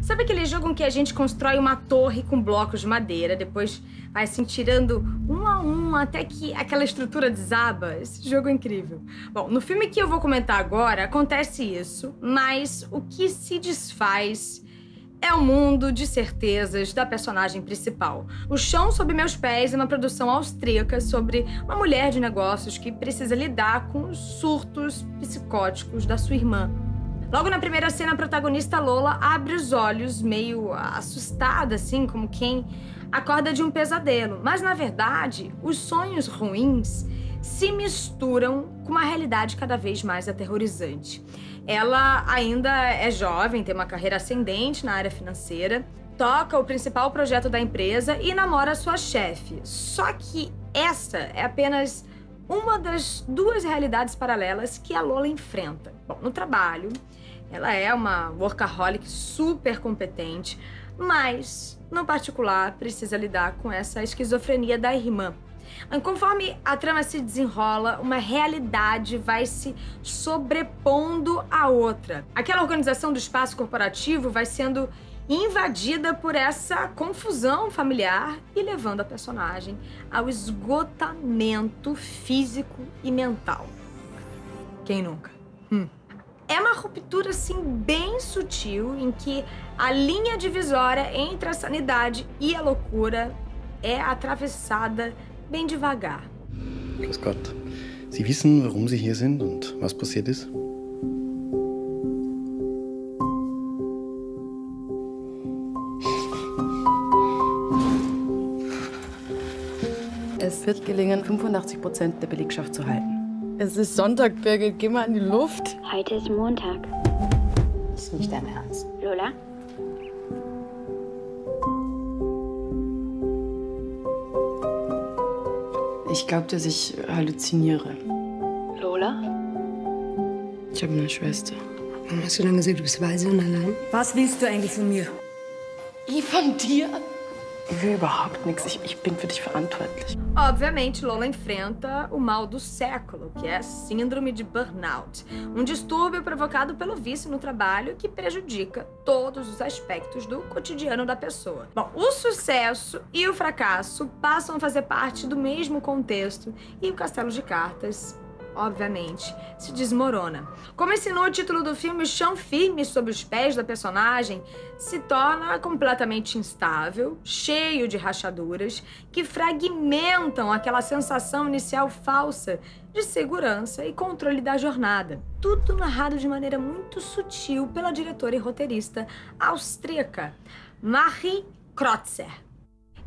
Sabe aquele jogo em que a gente constrói uma torre com blocos de madeira, depois vai assim tirando um a um até que aquela estrutura desaba? Esse jogo é incrível. Bom, no filme que eu vou comentar agora acontece isso, mas o que se desfaz é o mundo de certezas da personagem principal. O Chão Sob Meus Pés é uma produção austríaca sobre uma mulher de negócios que precisa lidar com os surtos psicóticos da sua irmã. Logo na primeira cena, a protagonista Lola abre os olhos, meio assustada, assim, como quem acorda de um pesadelo. Mas, na verdade, os sonhos ruins se misturam com uma realidade cada vez mais aterrorizante. Ela ainda é jovem, tem uma carreira ascendente na área financeira, toca o principal projeto da empresa e namora sua chefe. Só que essa é apenas uma das duas realidades paralelas que a Lola enfrenta. Bom, no trabalho, ela é uma workaholic super competente, mas, no particular, precisa lidar com essa esquizofrenia da irmã. Conforme a trama se desenrola, uma realidade vai se sobrepondo à outra. Aquela organização do espaço corporativo vai sendo invadida por essa confusão familiar e levando a personagem ao esgotamento físico e mental. Quem nunca? Hum. É uma ruptura assim bem sutil em que a linha divisória entre a sanidade e a loucura é atravessada bem devagar. Grüß Gott. Sie wissen, warum Sie hier sind und was passiert ist? Wird gelingen, 85 Prozent der Belegschaft zu halten. Es ist Sonntag, Birgit. Geh mal in die Luft. Heute ist Montag. Ist nicht dein Ernst. Lola? Ich glaube, dass ich halluziniere. Lola? Ich habe eine Schwester. Warum hast du dann gesagt, du bist weise und allein? Was willst du eigentlich von mir? Ich von dir? Ich will überhaupt nichts. Ich, ich bin für dich verantwortlich. Obviamente, Lola enfrenta o mal do século, que é a síndrome de burnout, um distúrbio provocado pelo vício no trabalho que prejudica todos os aspectos do cotidiano da pessoa. Bom, o sucesso e o fracasso passam a fazer parte do mesmo contexto e o castelo de cartas obviamente, se desmorona. Como ensinou o título do filme, o chão firme sob os pés da personagem se torna completamente instável, cheio de rachaduras que fragmentam aquela sensação inicial falsa de segurança e controle da jornada. Tudo narrado de maneira muito sutil pela diretora e roteirista austríaca Marie Krotzer.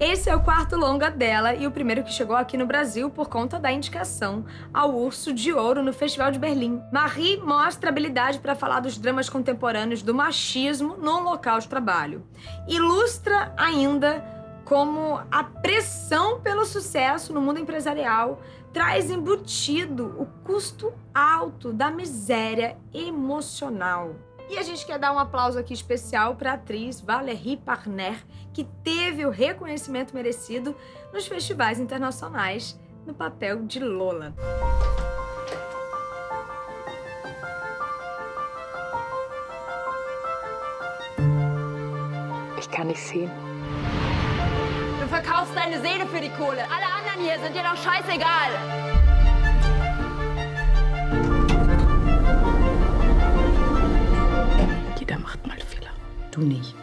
Esse é o quarto longa dela e o primeiro que chegou aqui no Brasil por conta da indicação ao Urso de Ouro no Festival de Berlim. Marie mostra habilidade para falar dos dramas contemporâneos do machismo no local de trabalho. Ilustra ainda como a pressão pelo sucesso no mundo empresarial traz embutido o custo alto da miséria emocional. E a gente quer dar um aplauso aqui especial para a atriz Valérie Parner, que teve o reconhecimento merecido nos festivais internacionais no papel de Lola. Ich kann nicht sehen. Du verkaufst deine Seele für die Kohle. Alle anderen hier sind dir doch scheißegal. Jeder macht mal Fehler. Du nicht.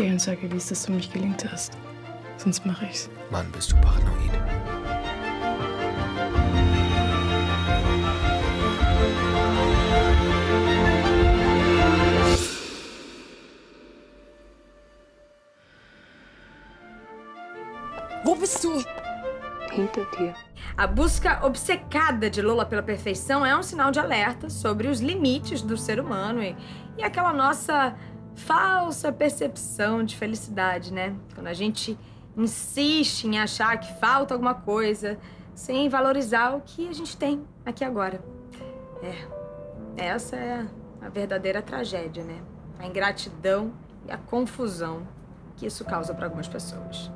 Geh und sage Elise, dass du mich gelingt hast. Sonst mache ich's. Mann, bist du paranoid. Wo bist du? Hinter dir. A busca obcecada de Lola pela perfeição é um sinal de alerta sobre os limites do ser humano e, e aquela nossa falsa percepção de felicidade, né? Quando a gente insiste em achar que falta alguma coisa, sem valorizar o que a gente tem aqui agora. É, essa é a verdadeira tragédia, né? A ingratidão e a confusão que isso causa para algumas pessoas.